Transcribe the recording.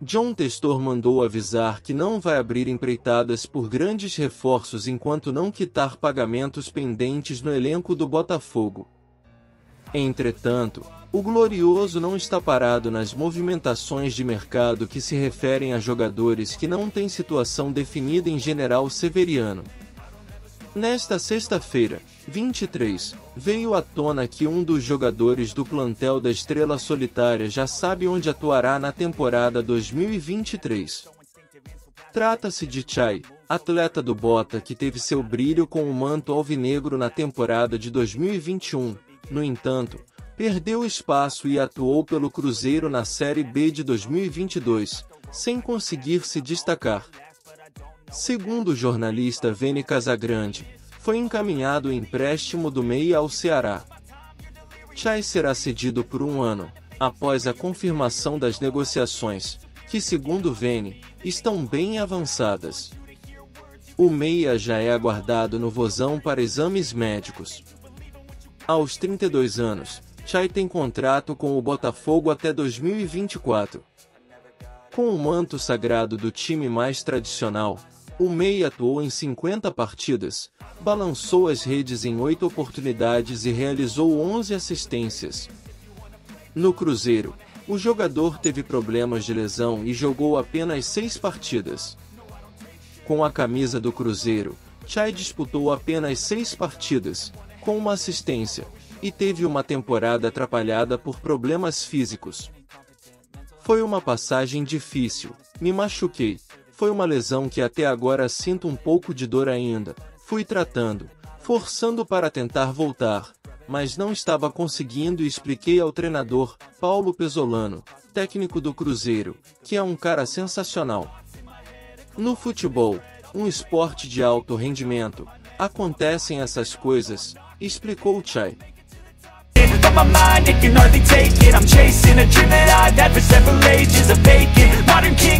John Testor mandou avisar que não vai abrir empreitadas por grandes reforços enquanto não quitar pagamentos pendentes no elenco do Botafogo. Entretanto, o Glorioso não está parado nas movimentações de mercado que se referem a jogadores que não têm situação definida em General Severiano. Nesta sexta-feira, 23, veio à tona que um dos jogadores do plantel da Estrela Solitária já sabe onde atuará na temporada 2023. Trata-se de Chai, atleta do Bota que teve seu brilho com o manto alvinegro na temporada de 2021. No entanto, perdeu espaço e atuou pelo Cruzeiro na Série B de 2022, sem conseguir se destacar. Segundo o jornalista Vene Casagrande, foi encaminhado o empréstimo do Meia ao Ceará. Chai será cedido por um ano, após a confirmação das negociações, que segundo Vene, estão bem avançadas. O Meia já é aguardado no Vozão para exames médicos. Aos 32 anos, Chai tem contrato com o Botafogo até 2024. Com o manto sagrado do time mais tradicional, o Mei atuou em 50 partidas, balançou as redes em 8 oportunidades e realizou 11 assistências. No Cruzeiro, o jogador teve problemas de lesão e jogou apenas 6 partidas. Com a camisa do Cruzeiro, Chai disputou apenas 6 partidas, com uma assistência, e teve uma temporada atrapalhada por problemas físicos. Foi uma passagem difícil, me machuquei, foi uma lesão que até agora sinto um pouco de dor ainda. Fui tratando, forçando para tentar voltar, mas não estava conseguindo e expliquei ao treinador, Paulo Pesolano, técnico do Cruzeiro, que é um cara sensacional. No futebol, um esporte de alto rendimento, acontecem essas coisas, explicou Chai. My mind, it can hardly take it. I'm chasing a dream that I've had for several ages A vacant. Modern taking